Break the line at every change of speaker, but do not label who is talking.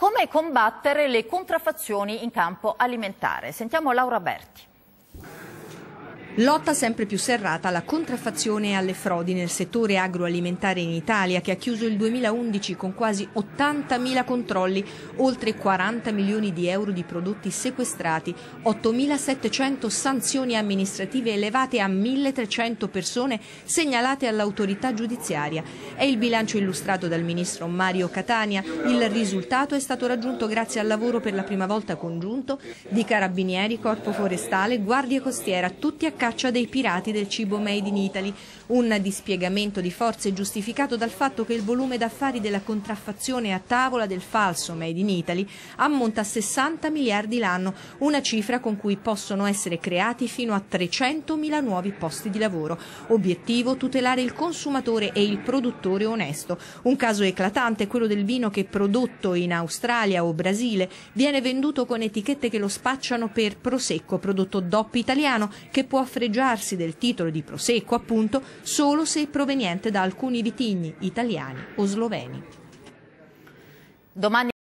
Come combattere le contraffazioni in campo alimentare? Sentiamo Laura Berti.
Lotta sempre più serrata alla contraffazione e alle frodi nel settore agroalimentare in Italia che ha chiuso il 2011 con quasi 80.000 controlli, oltre 40 milioni di euro di prodotti sequestrati, 8.700 sanzioni amministrative elevate a 1.300 persone segnalate all'autorità giudiziaria. È il bilancio illustrato dal ministro Mario Catania. Il risultato è stato raggiunto grazie al lavoro per la prima volta congiunto di carabinieri, corpo forestale, guardia costiera, tutti a caccia dei pirati del cibo made in Italy, un dispiegamento di forze giustificato dal fatto che il volume d'affari della contraffazione a tavola del falso made in Italy ammonta a 60 miliardi l'anno, una cifra con cui possono essere creati fino a 300.000 nuovi posti di lavoro. Obiettivo tutelare il consumatore e il produttore onesto. Un caso eclatante è quello del vino che prodotto in Australia o Brasile viene venduto con etichette che lo spacciano per prosecco, prodotto DOP italiano che può fregiarsi del titolo di Prosecco, appunto, solo se proveniente da alcuni vitigni italiani o sloveni.
Domani